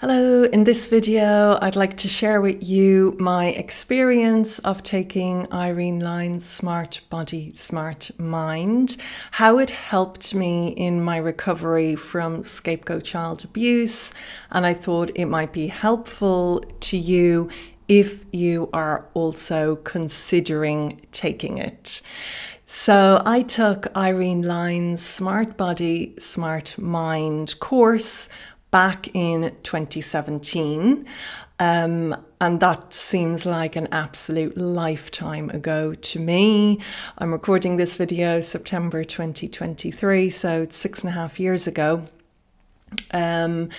Hello, in this video I'd like to share with you my experience of taking Irene Lyon's Smart Body, Smart Mind, how it helped me in my recovery from scapegoat child abuse, and I thought it might be helpful to you if you are also considering taking it. So I took Irene Lyon's Smart Body, Smart Mind course back in 2017. Um, and that seems like an absolute lifetime ago to me. I'm recording this video September 2023, so it's six and a half years ago. Um,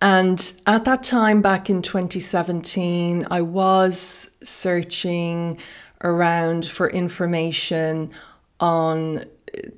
and at that time, back in 2017, I was searching around for information on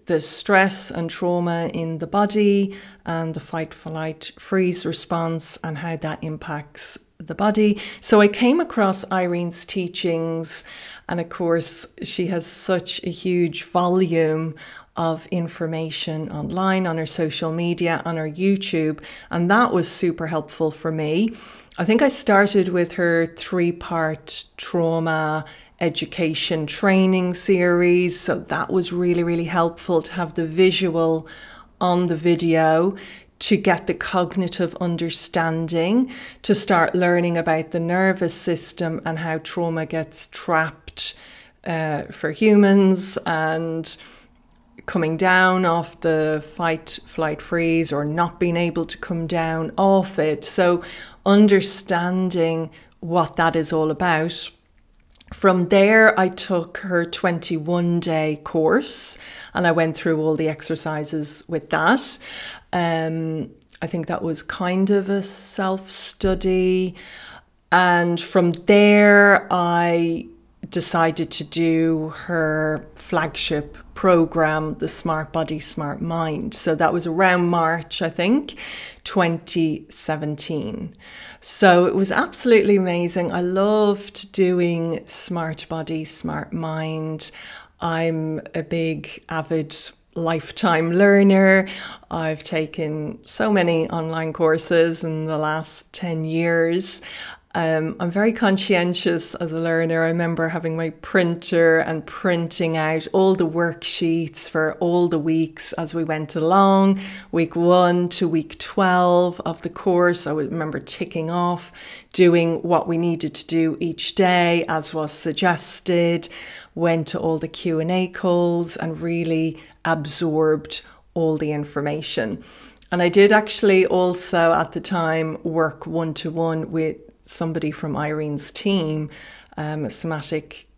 the stress and trauma in the body and the fight, flight, freeze response and how that impacts the body. So I came across Irene's teachings, and of course, she has such a huge volume of information online on her social media, on her YouTube, and that was super helpful for me. I think I started with her three part trauma education training series. So that was really, really helpful to have the visual on the video to get the cognitive understanding, to start learning about the nervous system and how trauma gets trapped uh, for humans and coming down off the fight, flight, freeze, or not being able to come down off it. So, understanding what that is all about from there, I took her 21 day course and I went through all the exercises with that. Um, I think that was kind of a self study. And from there, I decided to do her flagship program, the Smart Body, Smart Mind. So that was around March, I think, 2017. So it was absolutely amazing. I loved doing Smart Body, Smart Mind. I'm a big, avid lifetime learner. I've taken so many online courses in the last 10 years. Um, I'm very conscientious as a learner. I remember having my printer and printing out all the worksheets for all the weeks as we went along, week one to week 12 of the course. I remember ticking off, doing what we needed to do each day as was suggested, went to all the Q&A calls and really absorbed all the information. And I did actually also at the time work one to one with somebody from Irene's team, um, a somatic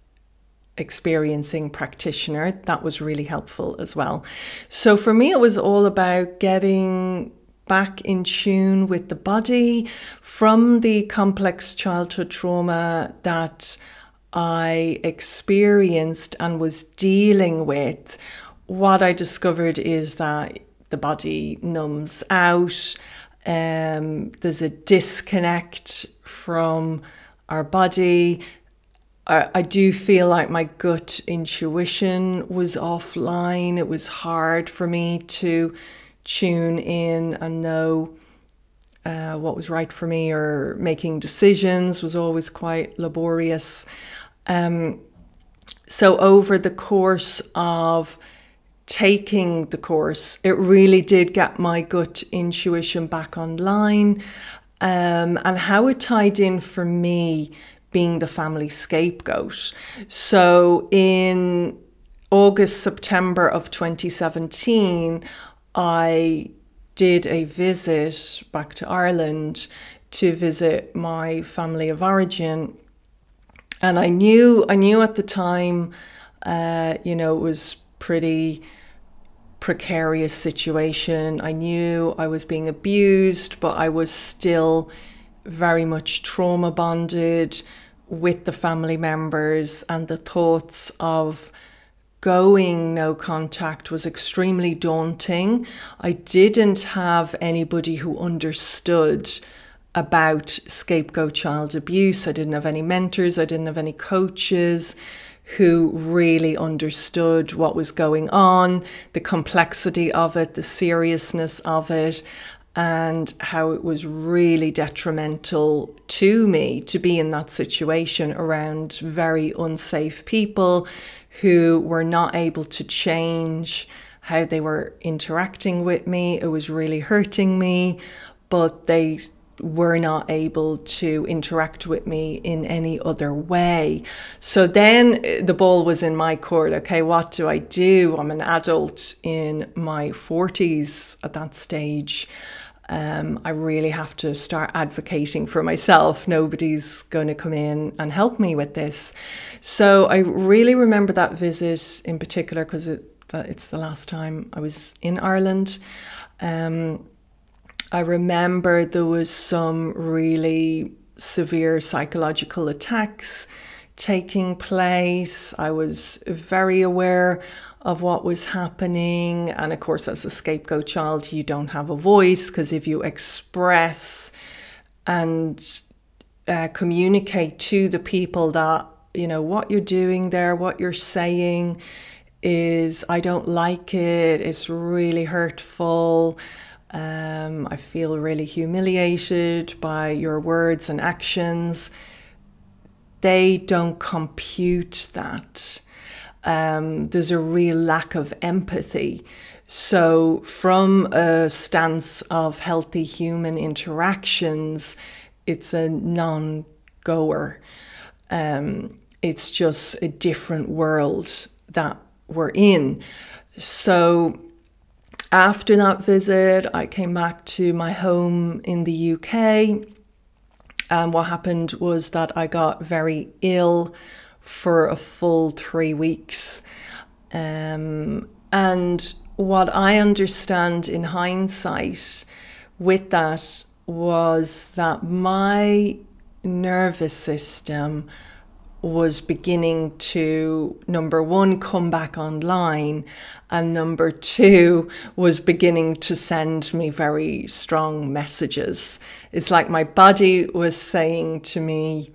experiencing practitioner. That was really helpful as well. So for me, it was all about getting back in tune with the body from the complex childhood trauma that I experienced and was dealing with. What I discovered is that the body numbs out um, there's a disconnect from our body. I, do feel like my gut intuition was offline. It was hard for me to tune in and know uh, what was right for me or making decisions was always quite laborious. Um, so, over the course of taking the course, it really did get my gut intuition back online um, and how it tied in for me being the family scapegoat. So in August, September of 2017, I did a visit back to Ireland to visit my family of origin. And I knew, I knew at the time, uh, you know, it was pretty precarious situation. I knew I was being abused, but I was still very much trauma bonded with the family members, and the thoughts of going no contact was extremely daunting. I didn't have anybody who understood about scapegoat child abuse. I didn't have any mentors, I didn't have any coaches who really understood what was going on, the complexity of it, the seriousness of it. and how it was really detrimental to me to be in that situation around very unsafe people who were not able to change how they were interacting with me. It was really hurting me, but they were not able to interact with me in any other way. So then uh, the ball was in my court. Okay, what do I do? I'm an adult in my 40s at that stage. Um, I really have to start advocating for myself. Nobody's going to come in and help me with this. So I really remember that visit in particular because it, it's the last time I was in Ireland. Um, I remember there was some really severe psychological attacks taking place. I was very aware of what was happening. And of course, as a scapegoat child, you don't have a voice because if you express and uh, communicate to the people that, you know, what you're doing there, what you're saying is, I don't like it, it's really hurtful. Um, I feel really humiliated by your words and actions. They don't compute that. Um, there's a real lack of empathy. So, from a stance of healthy human interactions, it's a non goer. Um, it's just a different world that we're in. So, after that visit, I came back to my home in the UK. And what happened was that I got very ill for a full three weeks. Um, and what I understand in hindsight with that was that my nervous system was beginning to number one come back online and number two was beginning to send me very strong messages. It's like my body was saying to me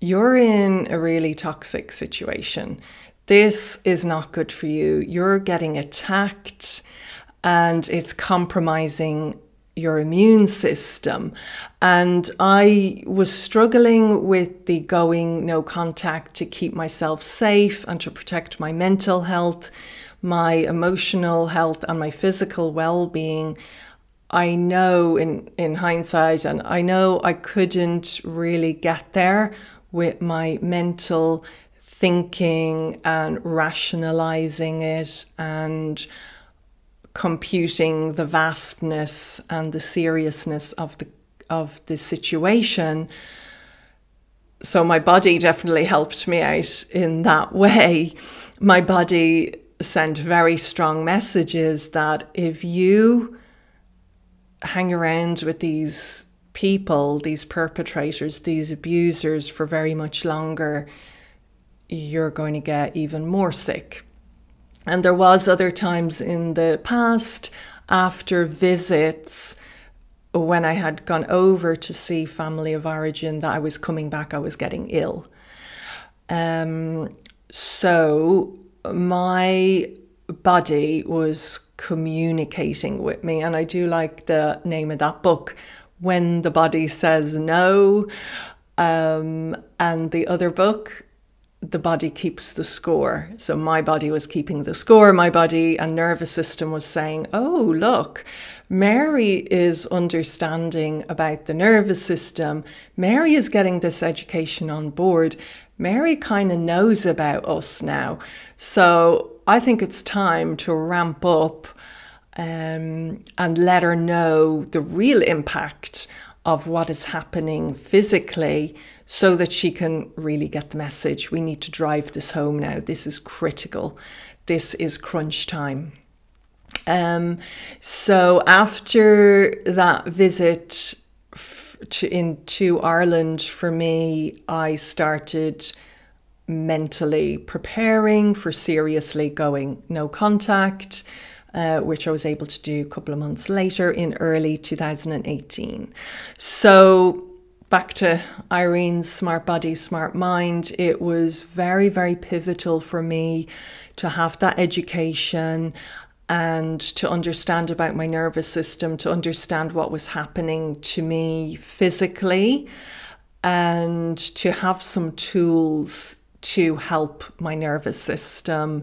you're in a really toxic situation. This is not good for you. You're getting attacked and it's compromising your immune system. And I was struggling with the going no contact to keep myself safe and to protect my mental health, my emotional health, and my physical well being. I know in, in hindsight, and I know I couldn't really get there with my mental thinking and rationalizing it and computing the vastness and the seriousness of the of the situation. So my body definitely helped me out in that way. My body sent very strong messages that if you hang around with these people, these perpetrators, these abusers for very much longer, you're going to get even more sick. And there was other times in the past after visits when I had gone over to see family of origin that I was coming back, I was getting ill. Um, so my body was communicating with me, and I do like the name of that book, When the Body Says No. Um, and the other book, the body keeps the score. So my body was keeping the score. My body and nervous system was saying, oh, look, Mary is understanding about the nervous system. Mary is getting this education on board. Mary kind of knows about us now. So I think it's time to ramp up um, and let her know the real impact of what is happening physically so that she can really get the message. We need to drive this home now. This is critical. This is crunch time. Um, so after that visit to, into Ireland for me, I started mentally preparing for seriously going no contact. Uh, which I was able to do a couple of months later in early 2018. So back to Irene's smart body, smart mind, it was very, very pivotal for me to have that education and to understand about my nervous system, to understand what was happening to me physically, and to have some tools to help my nervous system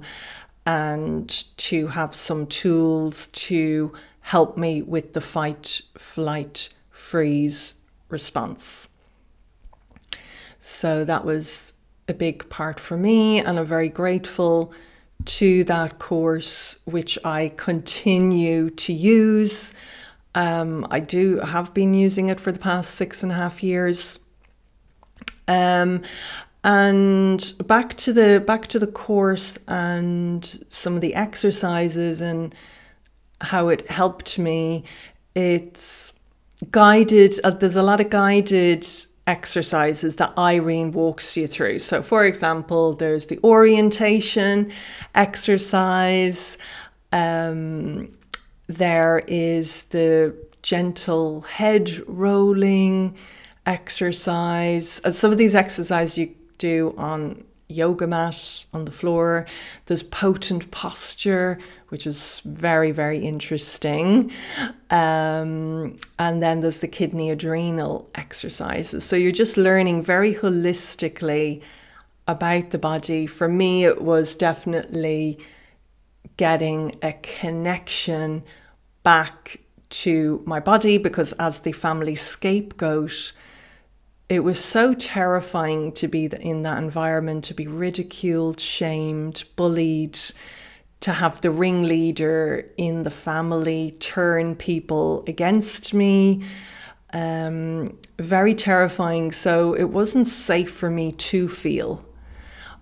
and to have some tools to help me with the fight, flight, freeze response. So that was a big part for me, and I'm very grateful to that course, which I continue to use. Um, I do have been using it for the past six and a half years. Um, and back to the back to the course and some of the exercises and how it helped me. It's guided. Uh, there's a lot of guided exercises that Irene walks you through. So, for example, there's the orientation exercise. Um, there is the gentle head rolling exercise. And some of these exercises you do on yoga mat on the floor. There's potent posture, which is very, very interesting. Um, and then there's the kidney adrenal exercises. So you're just learning very holistically about the body. For me, it was definitely getting a connection back to my body because as the family scapegoat, it was so terrifying to be in that environment, to be ridiculed, shamed, bullied, to have the ringleader in the family turn people against me. Um, very terrifying. So it wasn't safe for me to feel.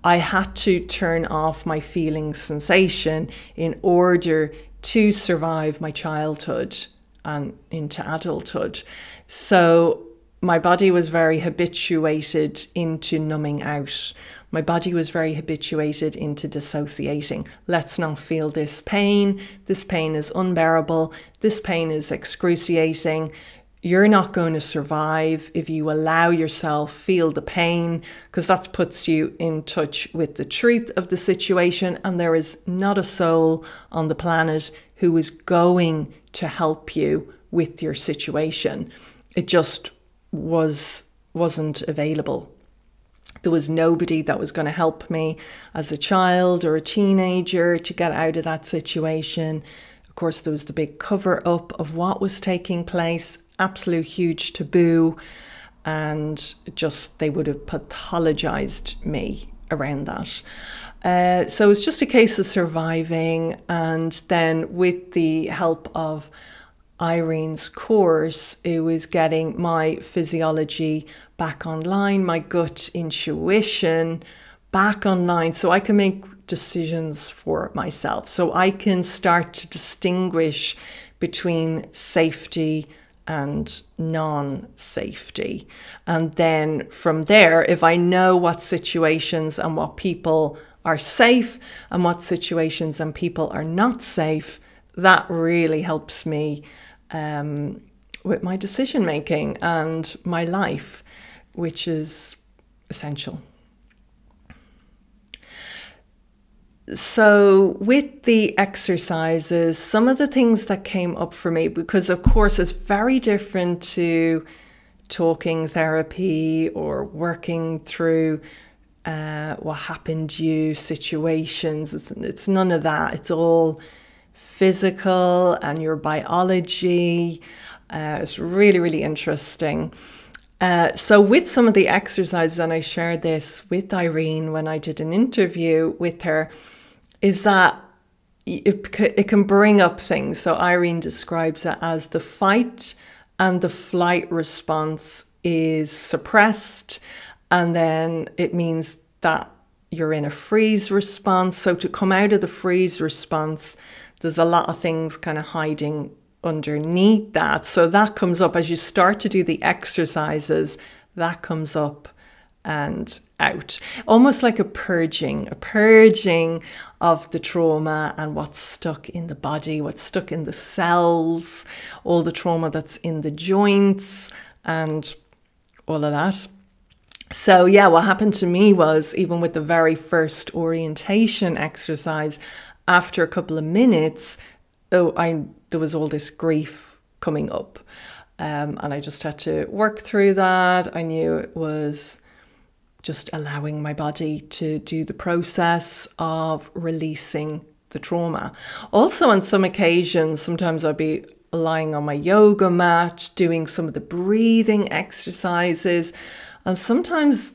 I had to turn off my feeling sensation in order to survive my childhood and into adulthood. So my body was very habituated into numbing out. My body was very habituated into dissociating. Let's not feel this pain. This pain is unbearable. This pain is excruciating. You're not going to survive if you allow yourself feel the pain because that puts you in touch with the truth of the situation and there is not a soul on the planet who is going to help you with your situation. It just was wasn't available. There was nobody that was going to help me as a child or a teenager to get out of that situation. Of course, there was the big cover up of what was taking place, absolute huge taboo, and just they would have pathologized me around that. Uh, so it's just a case of surviving, and then with the help of Irene's course, it was getting my physiology back online, my gut intuition back online, so I can make decisions for myself. So I can start to distinguish between safety and non safety. And then from there, if I know what situations and what people are safe and what situations and people are not safe, that really helps me um, with my decision making and my life, which is essential. So, with the exercises, some of the things that came up for me, because of course it's very different to talking therapy or working through uh, what happened to you situations. It's, it's none of that. It's all physical and your biology. Uh, it's really, really interesting. Uh, so, with some of the exercises, and I shared this with Irene when I did an interview with her, is that it, it can bring up things. So, Irene describes it as the fight and the flight response is suppressed, and then it means that you're in a freeze response. So, to come out of the freeze response, there's a lot of things kind of hiding underneath that. So that comes up as you start to do the exercises, that comes up and out. Almost like a purging, a purging of the trauma and what's stuck in the body, what's stuck in the cells, all the trauma that's in the joints, and all of that. So, yeah, what happened to me was even with the very first orientation exercise, after a couple of minutes, oh, I there was all this grief coming up. Um, and I just had to work through that. I knew it was just allowing my body to do the process of releasing the trauma. Also, on some occasions, sometimes I'd be lying on my yoga mat, doing some of the breathing exercises, and sometimes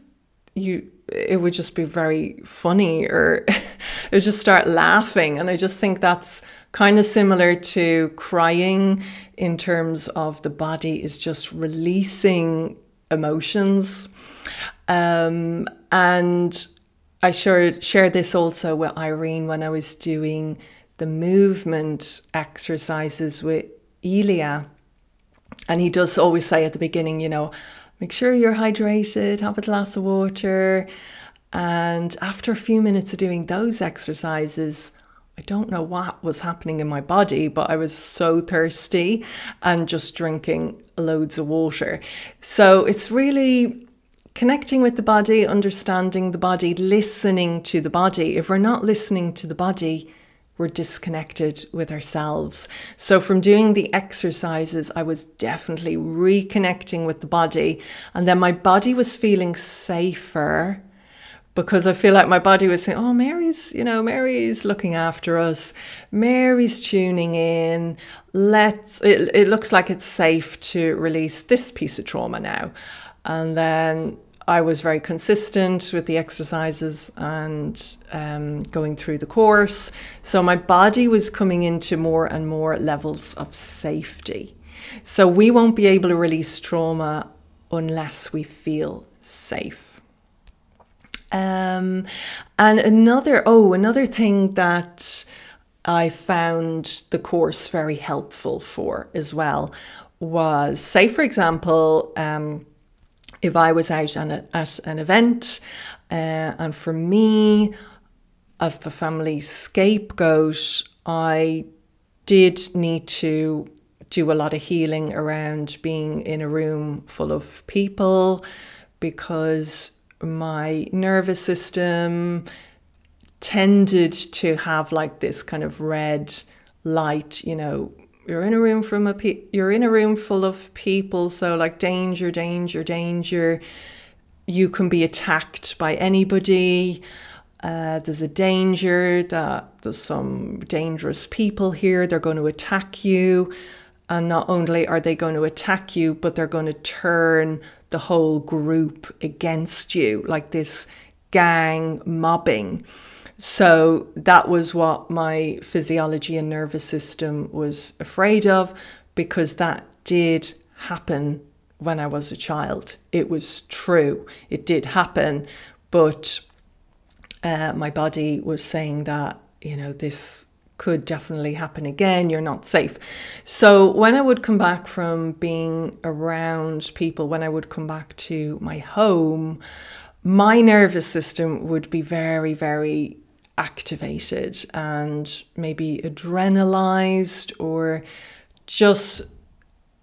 you it would just be very funny or it would just start laughing. And i just think that's kind of similar to crying in terms of the body is just releasing emotions. Um, and i shared, shared this also with irene when i was doing the movement exercises with elia. And he does always say at the beginning you know make sure you're hydrated, have a glass of water. And after a few minutes of doing those exercises, I don't know what was happening in my body, but I was so thirsty and just drinking loads of water. So it's really connecting with the body, understanding the body, listening to the body. If we're not listening to the body, we're disconnected with ourselves. So, from doing the exercises, I was definitely reconnecting with the body. And then my body was feeling safer because I feel like my body was saying, Oh, Mary's, you know, Mary's looking after us. Mary's tuning in. Let's, it, it looks like it's safe to release this piece of trauma now. And then I was very consistent with the exercises and um, going through the course. So my body was coming into more and more levels of safety. So we won't be able to release trauma unless we feel safe. Um, and another, oh, another thing that I found the course very helpful for as well was, say, for example, um, if I was out a, at an event, uh, and for me, as the family scapegoat, I did need to do a lot of healing around being in a room full of people because my nervous system tended to have like this kind of red light, you know, you're in a room from a pe- you're in a room full of people so like danger danger danger. You can be attacked by anybody. Uh, there's a danger that there's some dangerous people here. They're going to attack you. And not only are they going to attack you but they're going to turn the whole group against you. Like this gang mobbing so that was what my physiology and nervous system was afraid of because that did happen when I was a child. It was true, it did happen, but uh, my body was saying that, you know, this could definitely happen again. You're not safe. So, when I would come back from being around people, when I would come back to my home, my nervous system would be very, very activated and maybe adrenalized or just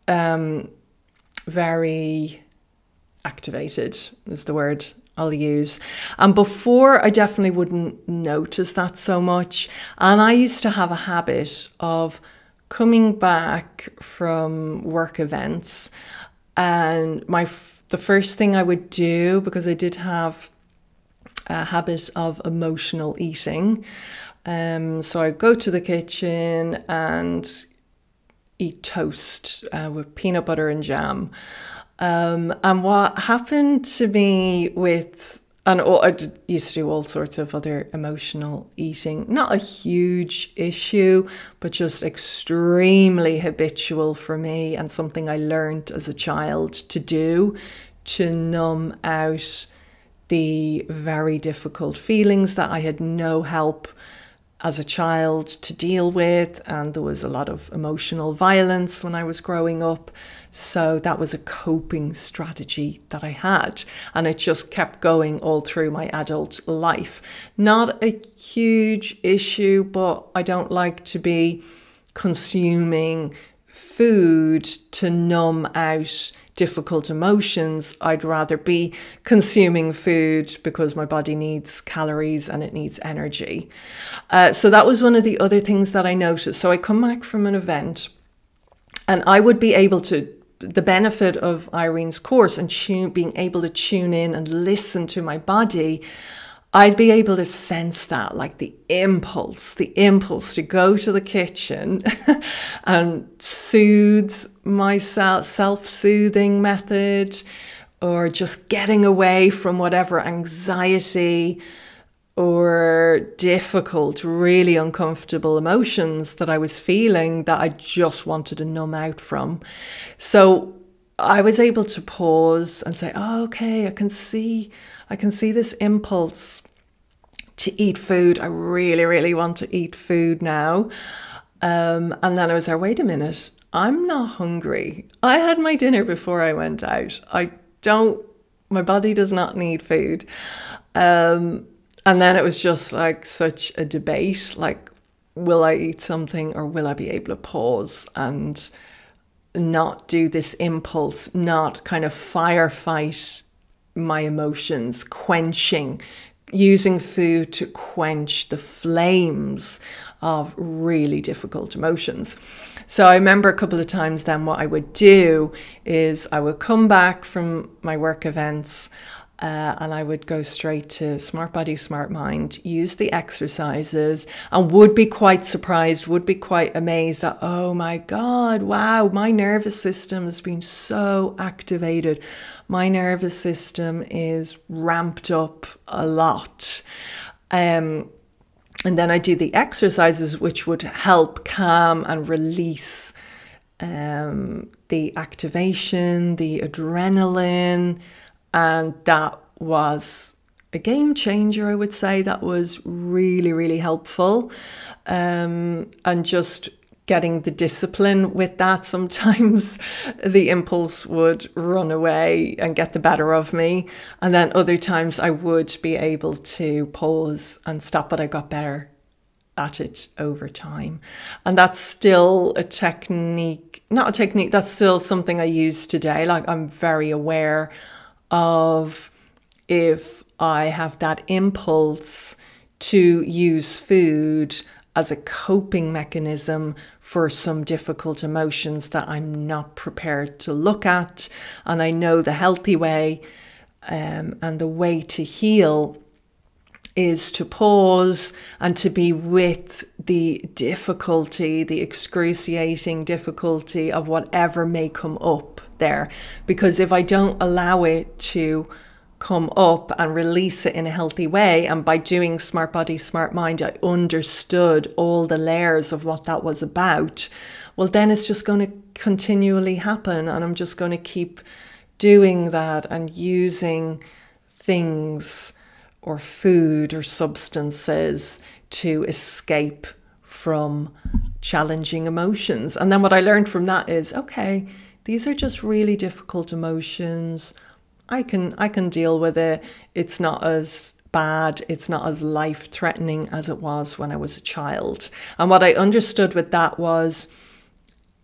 um, very activated is the word I'll use. And before, I definitely wouldn't notice that so much. And I used to have a habit of coming back from work events and my the first thing I would do because I did have habit of emotional eating. Um, so I go to the kitchen and eat toast uh, with peanut butter and jam. Um, and what happened to me with, and I used to do all sorts of other emotional eating, not a huge issue, but just extremely habitual for me and something I learned as a child to do to numb out the very difficult feelings that I had no help as a child to deal with, and there was a lot of emotional violence when I was growing up. So that was a coping strategy that I had, and it just kept going all through my adult life. Not a huge issue, but I don't like to be consuming food to numb out difficult emotions. I'd rather be consuming food because my body needs calories and it needs energy. Uh, so that was one of the other things that I noticed. So I come back from an event and I would be able to the benefit of Irene's course and tune, being able to tune in and listen to my body, I'd be able to sense that, like the impulse, the impulse to go to the kitchen and soothe myself, self soothing method, or just getting away from whatever anxiety or difficult, really uncomfortable emotions that I was feeling that I just wanted to numb out from. So I was able to pause and say, oh, okay, I can see, I can see this impulse to eat food. I really, really want to eat food now. Um, and then I was there, wait a minute, I'm not hungry. I had my dinner before I went out. I don't, my body does not need food. Um, and then it was just like such a debate like, will I eat something or will I be able to pause and not do this impulse, not kind of firefight my emotions, quenching, using food to quench the flames of really difficult emotions. So I remember a couple of times then what I would do is I would come back from my work events uh, and I would go straight to Smart Body, Smart Mind, use the exercises, and would be quite surprised, would be quite amazed that, oh my God, wow, my nervous system has been so activated. My nervous system is ramped up a lot. Um, and then I do the exercises, which would help calm and release um, the activation, the adrenaline and that was a game changer, I would say. That was really, really helpful. Um, and just getting the discipline with that, sometimes the impulse would run away and get the better of me. And then other times I would be able to pause and stop, but I got better at it over time. And that's still a technique, not a technique, that's still something I use today. Like I'm very aware of if I have that impulse to use food as a coping mechanism for some difficult emotions that I'm not prepared to look at. And I know the healthy way um, and the way to heal is to pause and to be with the difficulty, the excruciating difficulty of whatever may come up there. Because if I don't allow it to come up and release it in a healthy way, and by doing Smart Body, Smart Mind, I understood all the layers of what that was about, well, then it's just going to continually happen. And I'm just going to keep doing that and using things or food or substances to escape from challenging emotions. And then what I learned from that is okay, these are just really difficult emotions. I can I can deal with it. It's not as bad, it's not as life-threatening as it was when I was a child. And what I understood with that was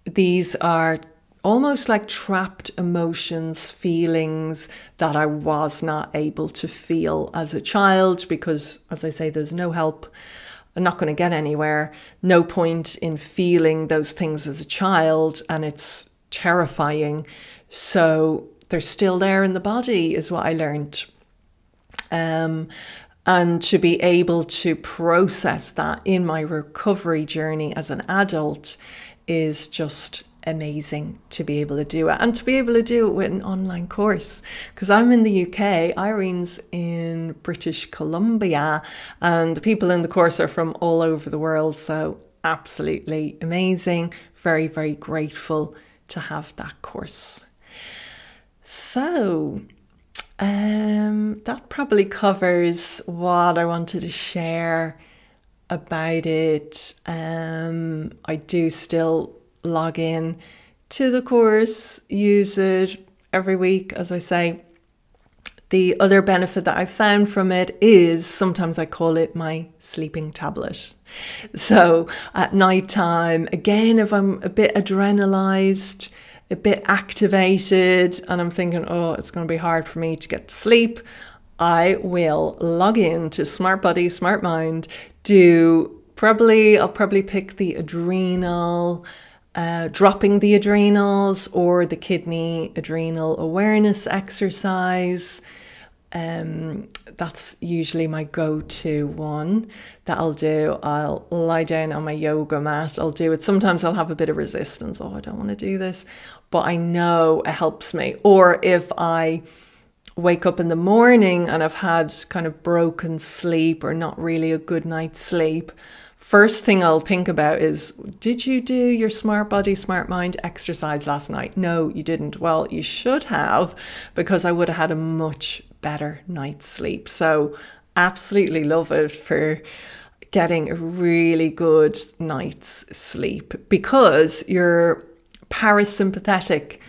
these are almost like trapped emotions, feelings that I was not able to feel as a child because, as I say, there's no help. I'm not going to get anywhere. No point in feeling those things as a child, and it's terrifying. So they're still there in the body, is what I learned. Um, and to be able to process that in my recovery journey as an adult is just amazing to be able to do it and to be able to do it with an online course because I'm in the UK, Irene's in British Columbia, and the people in the course are from all over the world. So, absolutely amazing. Very, very grateful to have that course. So, um, that probably covers what I wanted to share about it. Um, I do still log in to the course, use it every week, as I say. The other benefit that I found from it is sometimes I call it my sleeping tablet. So at night time, again, if I'm a bit adrenalized, a bit activated, and I'm thinking, oh, it's going to be hard for me to get to sleep, I will log in to Smart Body, Smart Mind, do probably, I'll probably pick the adrenal. Uh, dropping the adrenals or the kidney adrenal awareness exercise. Um, that's usually my go to one that I'll do. I'll lie down on my yoga mat. I'll do it. Sometimes I'll have a bit of resistance. Oh, I don't want to do this. But I know it helps me. Or if I wake up in the morning and I've had kind of broken sleep or not really a good night's sleep, first thing I'll think about is Did you do your smart body, smart mind exercise last night? No, you didn't. Well, you should have because I would have had a much better night's sleep. So, absolutely love it for getting a really good night's sleep because your parasympathetic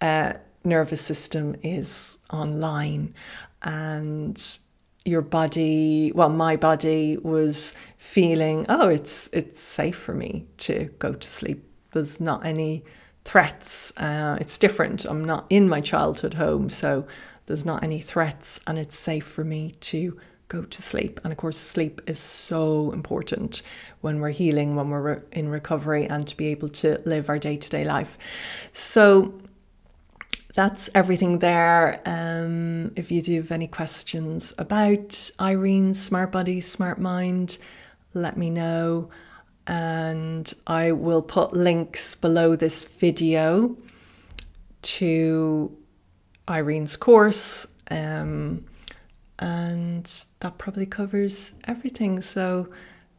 uh, nervous system is online and your body well my body was feeling oh it's it's safe for me to go to sleep. There's not any threats uh, it's different. I'm not in my childhood home so there's not any threats and it's safe for me to go to sleep. And of course sleep is so important when we're healing when we're in recovery and to be able to live our day-to-day life. So that's everything there. Um, if you do have any questions about Irene's Smart Body, Smart Mind, let me know. And I will put links below this video to Irene's course. Um, and that probably covers everything. So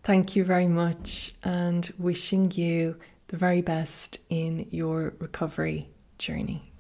thank you very much and wishing you the very best in your recovery journey.